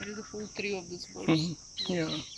It is the full three of this birds. Mhm. Yeah.